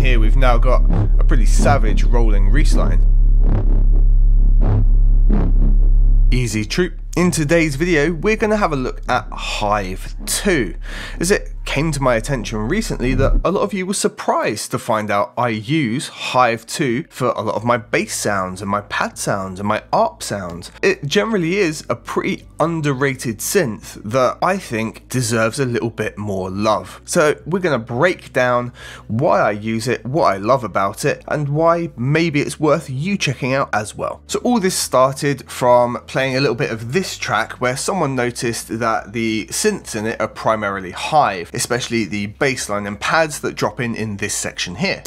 here we've now got a pretty savage rolling Reese line. Easy troop. In today's video, we're going to have a look at Hive 2, as it came to my attention recently that a lot of you were surprised to find out I use Hive 2 for a lot of my bass sounds and my pad sounds and my ARP sounds. It generally is a pretty underrated synth that I think deserves a little bit more love. So we're going to break down why I use it, what I love about it, and why maybe it's worth you checking out as well. So all this started from playing a little bit of this track where someone noticed that the synths in it are primarily Hive especially the bass line and pads that drop in in this section here.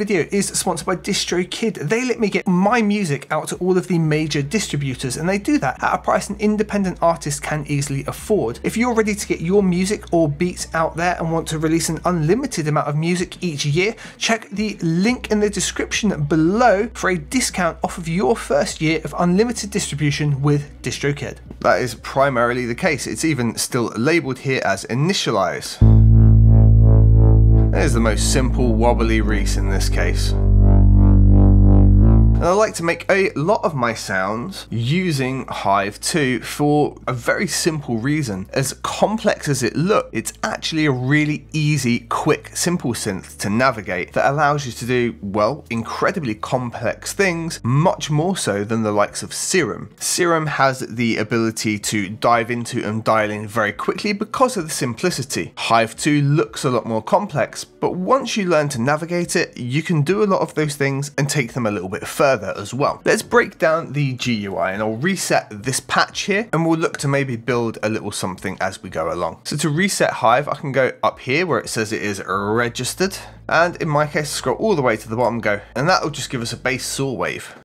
Video is sponsored by DistroKid. They let me get my music out to all of the major distributors and they do that at a price an independent artist can easily afford. If you're ready to get your music or beats out there and want to release an unlimited amount of music each year, check the link in the description below for a discount off of your first year of unlimited distribution with DistroKid. That is primarily the case. It's even still labeled here as initialize. There's the most simple wobbly Reese in this case. And I like to make a lot of my sounds using Hive 2 for a very simple reason. As complex as it looks, it's actually a really easy, quick, simple synth to navigate that allows you to do, well, incredibly complex things, much more so than the likes of Serum. Serum has the ability to dive into and dial in very quickly because of the simplicity. Hive 2 looks a lot more complex, but once you learn to navigate it, you can do a lot of those things and take them a little bit further further as well. Let's break down the GUI and I'll reset this patch here and we'll look to maybe build a little something as we go along. So to reset Hive, I can go up here where it says it is registered and in my case scroll all the way to the bottom go and that will just give us a bass saw wave.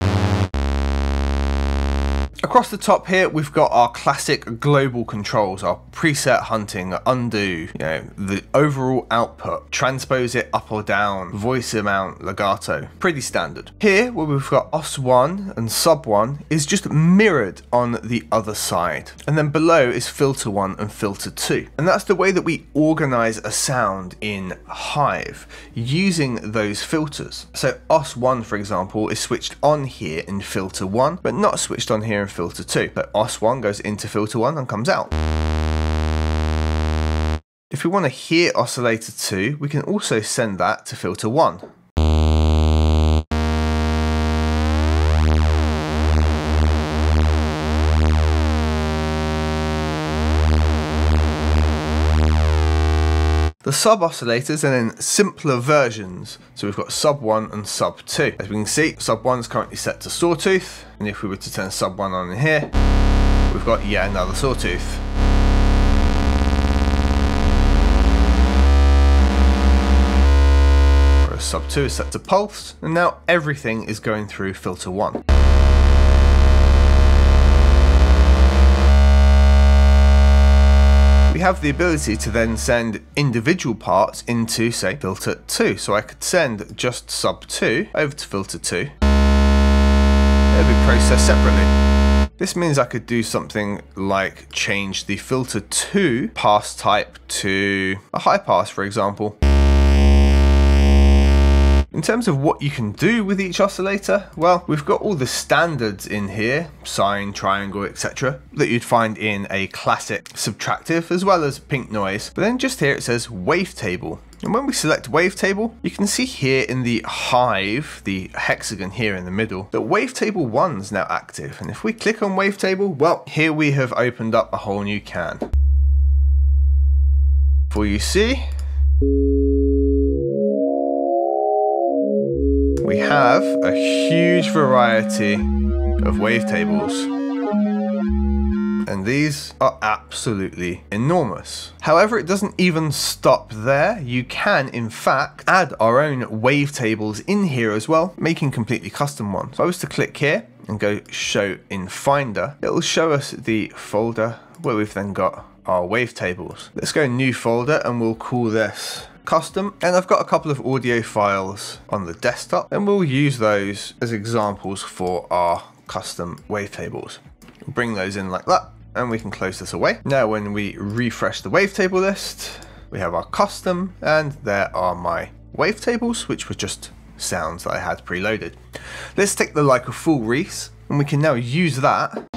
Across the top here, we've got our classic global controls, our preset hunting, undo, you know, the overall output, transpose it up or down, voice amount, legato, pretty standard. Here, where we've got OS1 and Sub1 is just mirrored on the other side. And then below is filter 1 and filter 2. And that's the way that we organize a sound in Hive, using those filters. So OS1, for example, is switched on here in filter 1, but not switched on here in filter 2. So OS1 goes into filter 1 and comes out. If we want to hear oscillator 2, we can also send that to filter 1. The sub oscillators and then simpler versions. So we've got sub 1 and sub 2. As we can see, sub 1 is currently set to sawtooth. And if we were to turn sub 1 on in here, we've got yet another sawtooth. Whereas sub 2 is set to pulse, and now everything is going through filter 1. Have the ability to then send individual parts into, say, filter 2. So I could send just sub 2 over to filter 2. It'll be processed separately. This means I could do something like change the filter 2 pass type to a high pass, for example. In terms of what you can do with each oscillator, well, we've got all the standards in here, sine, triangle, etc., that you'd find in a classic subtractive, as well as pink noise. But then just here it says wavetable. And when we select wavetable, you can see here in the hive, the hexagon here in the middle, that wavetable 1 is now active. And if we click on wavetable, well, here we have opened up a whole new can. For you see, we have a huge variety of wavetables. And these are absolutely enormous. However, it doesn't even stop there. You can, in fact, add our own wavetables in here as well, making completely custom ones. If I was to click here and go show in Finder, it will show us the folder where we've then got our wavetables. Let's go new folder and we'll call this custom and I've got a couple of audio files on the desktop and we'll use those as examples for our custom wavetables. Bring those in like that and we can close this away. Now when we refresh the wavetable list, we have our custom and there are my wavetables, which were just sounds that I had preloaded. Let's take the like a full Reese and we can now use that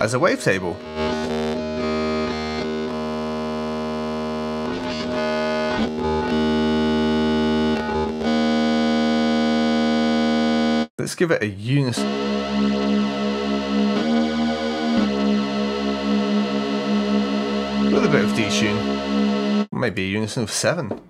as a wavetable. Let's give it a unison. With a bit of detune. Maybe a unison of seven.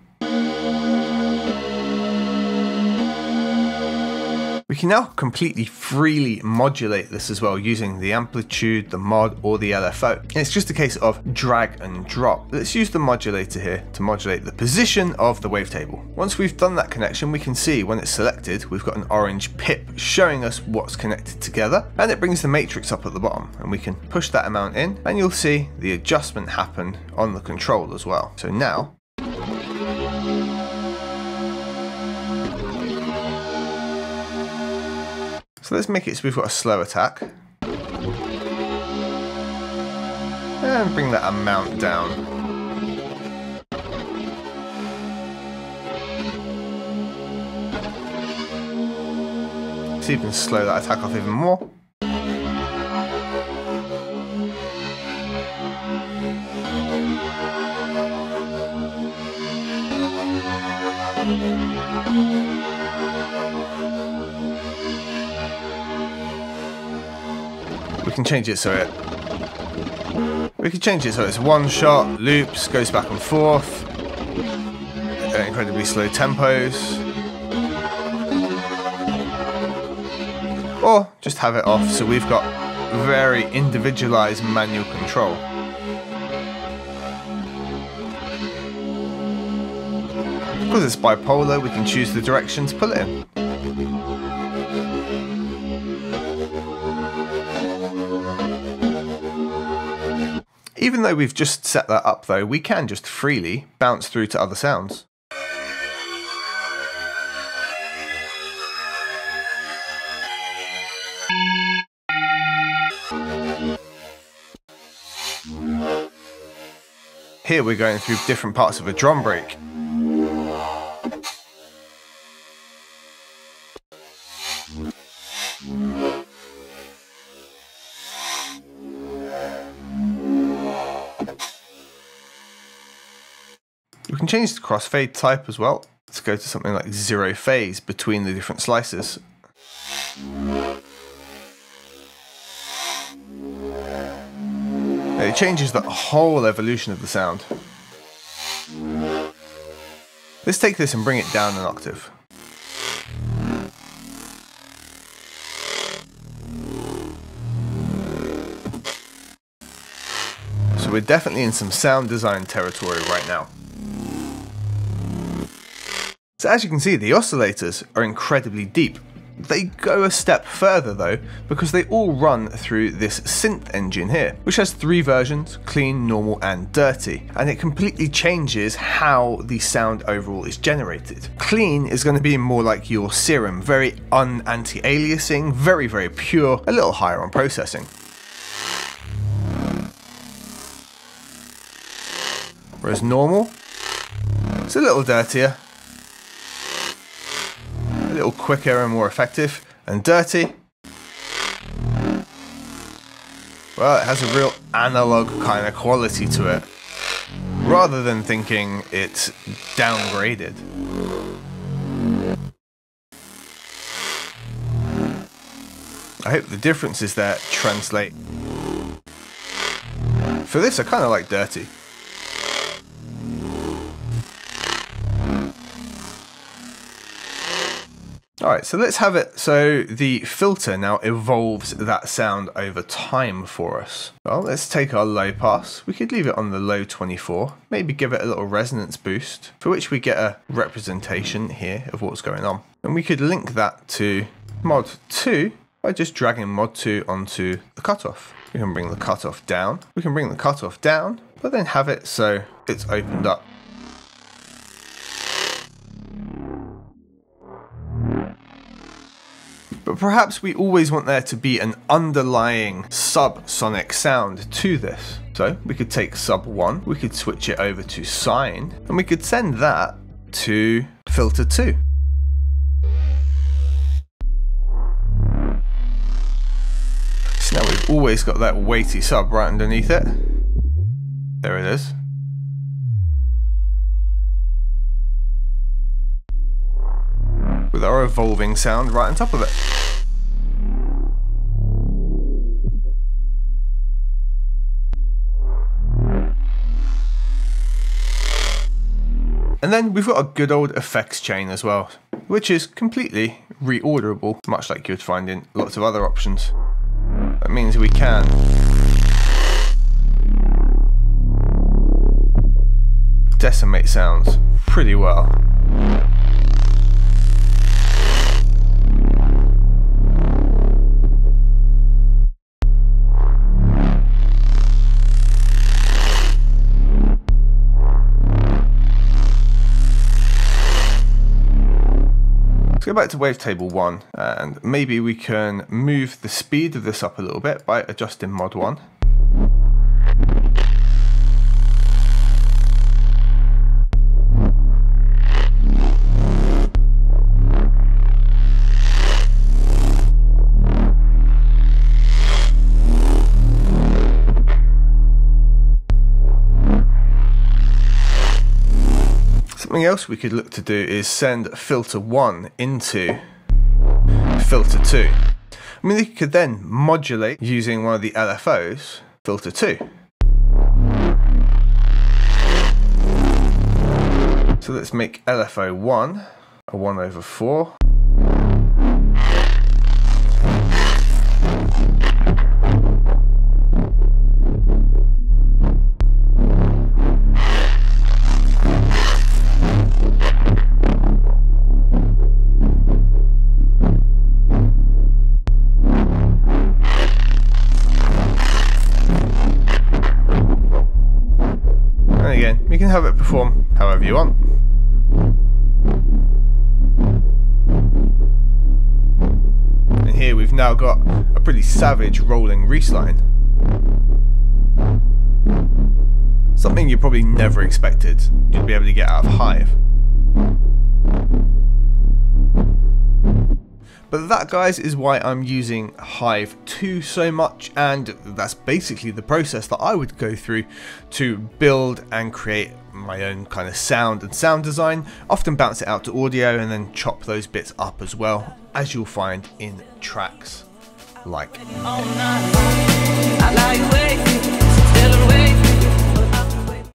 We can now completely freely modulate this as well using the amplitude, the mod or the LFO. And it's just a case of drag and drop. Let's use the modulator here to modulate the position of the wavetable. Once we've done that connection we can see when it's selected we've got an orange pip showing us what's connected together and it brings the matrix up at the bottom and we can push that amount in and you'll see the adjustment happen on the control as well. So now So let's make it so we've got a slow attack. And bring that amount down. You can slow that attack off even more. Can change it so it... We can change it so it's one shot, loops, goes back and forth, at incredibly slow tempos. Or just have it off so we've got very individualized manual control. Because it's bipolar, we can choose the direction to pull it in. Even though we've just set that up though, we can just freely bounce through to other sounds. Here we're going through different parts of a drum break. Can change the crossfade type as well. Let's go to something like zero phase between the different slices. It changes the whole evolution of the sound. Let's take this and bring it down an octave. So we're definitely in some sound design territory right now. So as you can see, the oscillators are incredibly deep. They go a step further though, because they all run through this synth engine here, which has three versions, clean, normal and dirty, and it completely changes how the sound overall is generated. Clean is going to be more like your serum, very un-anti-aliasing, very very pure, a little higher on processing. Whereas normal, it's a little dirtier, little quicker and more effective. And dirty, well, it has a real analog kind of quality to it, rather than thinking it's downgraded. I hope the differences there translate. For this, I kind of like dirty. Alright, so let's have it so the filter now evolves that sound over time for us. Well, let's take our low pass. We could leave it on the low 24, maybe give it a little resonance boost, for which we get a representation here of what's going on. And we could link that to mod 2 by just dragging mod 2 onto the cutoff. We can bring the cutoff down. We can bring the cutoff down, but then have it so it's opened up Perhaps we always want there to be an underlying subsonic sound to this. So we could take sub 1, we could switch it over to sine, and we could send that to filter 2. So now we've always got that weighty sub right underneath it. There it is. With our evolving sound right on top of it. And then we've got a good old effects chain as well, which is completely reorderable, much like you'd find in lots of other options. That means we can decimate sounds pretty well. Go back to wavetable 1 uh, and maybe we can move the speed of this up a little bit by adjusting mod 1. Something else we could look to do is send filter 1 into filter 2. I mean, you could then modulate using one of the LFOs, filter 2. So let's make LFO 1 a 1 over 4. Can have it perform however you want. And here we've now got a pretty savage rolling Reese line. Something you probably never expected you'd be able to get out of Hive. But that guys is why I'm using Hive 2 so much and that's basically the process that I would go through to build and create my own kind of sound and sound design, often bounce it out to audio and then chop those bits up as well, as you'll find in tracks like